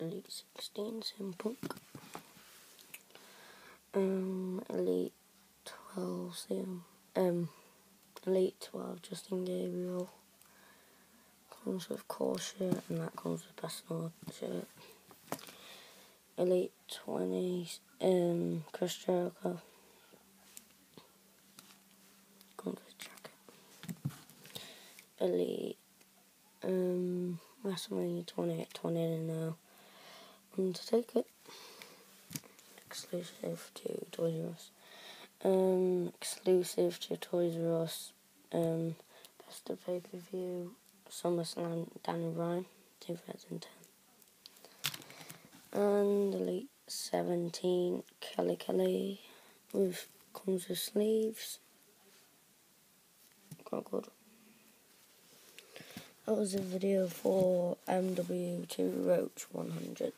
Elite 16 CM Punk. Um, Elite 12 CM, um, Elite 12 Justin Gabriel. Comes with core shirt and that comes with personal shirt. Elite 20 um, Chris Jericho. Comes with jacket. Elite um, WrestleMania 28 20 now. Undertaker. Exclusive to Toys R Us. Um, exclusive to Toys R Us. Um, best of pay per view. SummerSlam Daniel Bryan 2010. And Elite 17 Kelly Kelly with comes with sleeves. Quite good. That was a video for MW2 Roach 100.